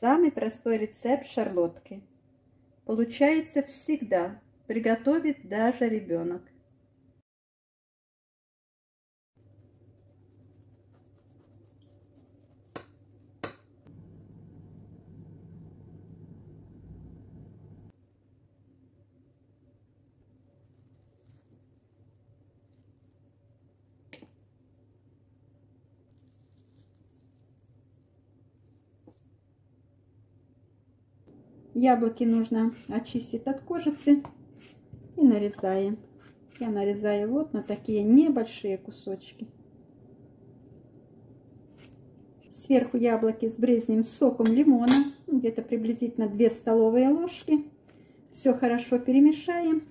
Самый простой рецепт шарлотки. Получается всегда. Приготовит даже ребенок. Яблоки нужно очистить от кожицы и нарезаем. Я нарезаю вот на такие небольшие кусочки. Сверху яблоки сбрызнем соком лимона, где-то приблизительно 2 столовые ложки. Все хорошо перемешаем.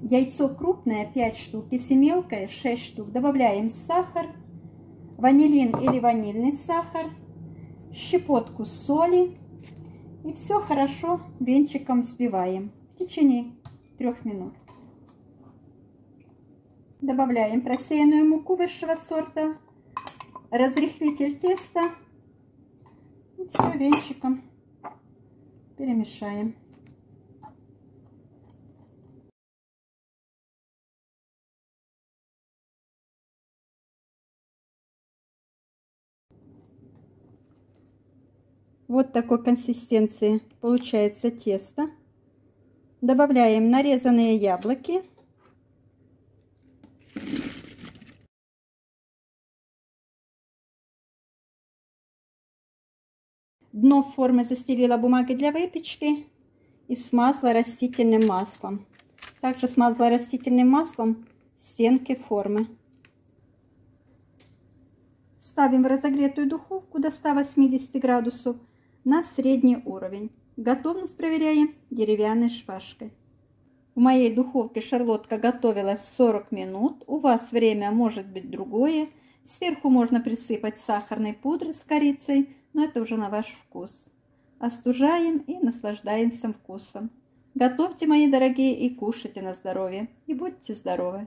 Яйцо крупное 5 штук, если мелкое 6 штук. Добавляем сахар, ванилин или ванильный сахар, щепотку соли и все хорошо венчиком взбиваем в течение трех минут. Добавляем просеянную муку высшего сорта, разрыхлитель теста и все венчиком перемешаем. Вот такой консистенции получается тесто. Добавляем нарезанные яблоки. Дно формы застелила бумагой для выпечки и смазала растительным маслом. Также смазала растительным маслом стенки формы. Ставим в разогретую духовку до 180 градусов на средний уровень. Готовность проверяем деревянной шпажкой. В моей духовке шарлотка готовилась 40 минут. У вас время может быть другое. Сверху можно присыпать сахарной пудрой с корицей, но это уже на ваш вкус. Остужаем и наслаждаемся вкусом. Готовьте, мои дорогие, и кушайте на здоровье. И будьте здоровы!